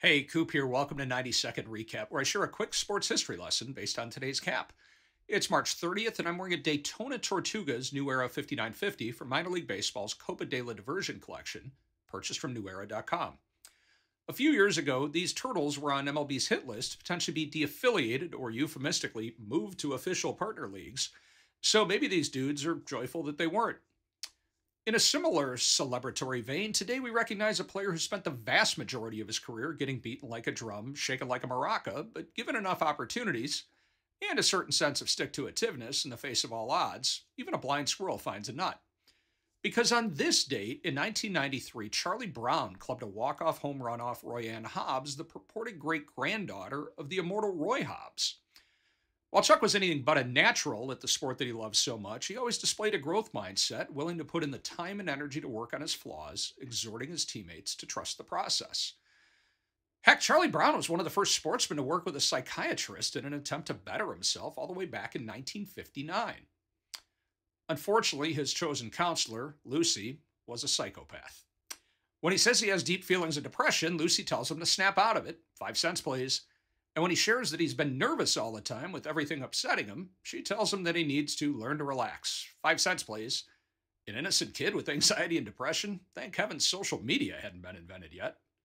Hey, Coop here. Welcome to 90 Second Recap, where I share a quick sports history lesson based on today's cap. It's March 30th, and I'm wearing a Daytona Tortugas New Era 5950 from Minor League Baseball's Copa de la Diversion collection, purchased from newera.com. A few years ago, these turtles were on MLB's hit list to potentially be de-affiliated or euphemistically moved to official partner leagues. So maybe these dudes are joyful that they weren't. In a similar celebratory vein, today we recognize a player who spent the vast majority of his career getting beaten like a drum, shaken like a maraca, but given enough opportunities and a certain sense of stick to itiveness in the face of all odds, even a blind squirrel finds a nut. Because on this date, in 1993, Charlie Brown clubbed a walk-off home run off Royanne Hobbs, the purported great-granddaughter of the immortal Roy Hobbs. While Chuck was anything but a natural at the sport that he loved so much, he always displayed a growth mindset, willing to put in the time and energy to work on his flaws, exhorting his teammates to trust the process. Heck, Charlie Brown was one of the first sportsmen to work with a psychiatrist in an attempt to better himself all the way back in 1959. Unfortunately, his chosen counselor, Lucy, was a psychopath. When he says he has deep feelings of depression, Lucy tells him to snap out of it. Five cents, please. And when he shares that he's been nervous all the time with everything upsetting him, she tells him that he needs to learn to relax. Five cents, please. An innocent kid with anxiety and depression? Thank heaven social media hadn't been invented yet.